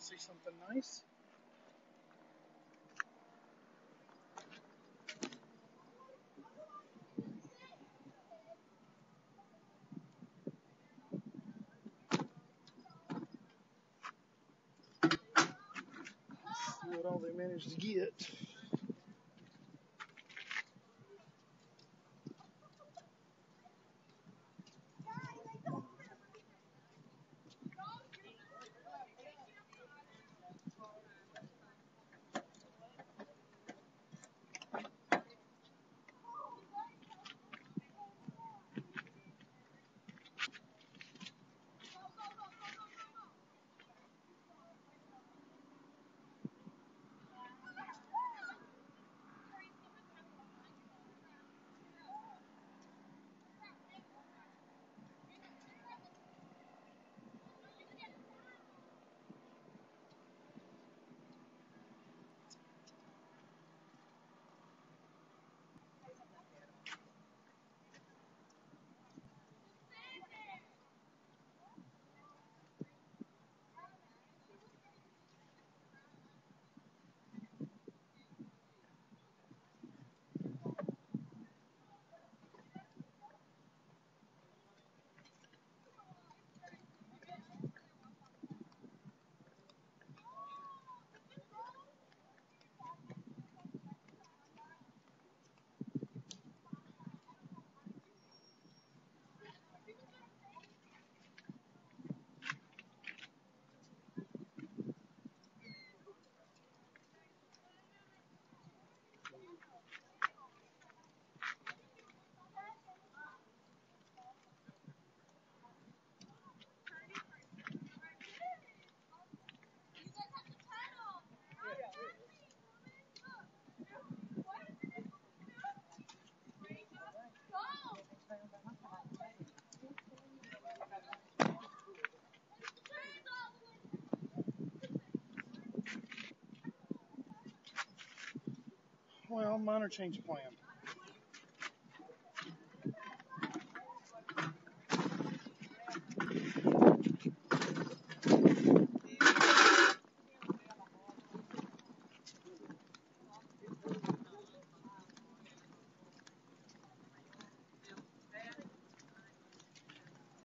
to see something nice? What all they managed to get. Well, minor change plan.